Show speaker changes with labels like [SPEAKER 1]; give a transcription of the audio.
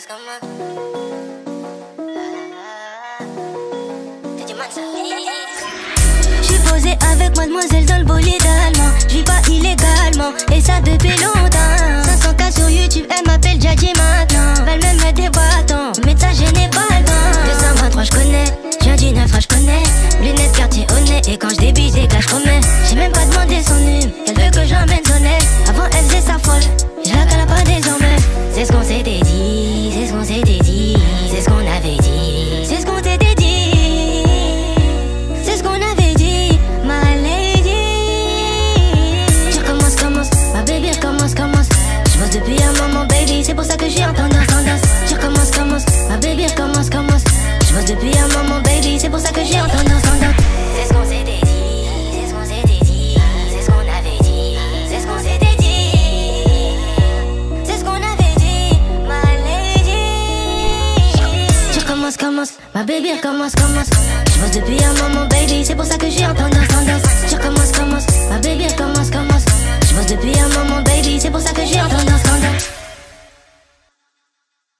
[SPEAKER 1] más cama. J'suis posé avec mademoiselle dans le bolide allemand. J'vis pas illégalement, et ça depuis longtemps. 500k sur YouTube, elle m'appelle Jadji maintenant. Elle me met des bâtons, mais ça je n'ai pas le temps. 223 j'connais, j'ai du 9 j'connais. Lunettes quartier honnête, et quand j'débite, j'déclare j'promets. J'ai même pas demandé son hume, elle veut que j'emmène son aile. Avant elle faisait sa folle, je la pas des un c'est pour ça que j'ai en tendance. Je commence, ma baby recommence, commence. Je bosse depuis un moment, baby, c'est pour ça que j'ai en tendance. C'est ce qu'on s'était dit, c'est ce qu'on s'était dit, c'est ce qu'on avait dit, c'est ce qu'on s'était dit. C'est ce qu'on avait dit, ma lady. Je commence, ma baby recommence, commence. Je bosse depuis un moment, baby,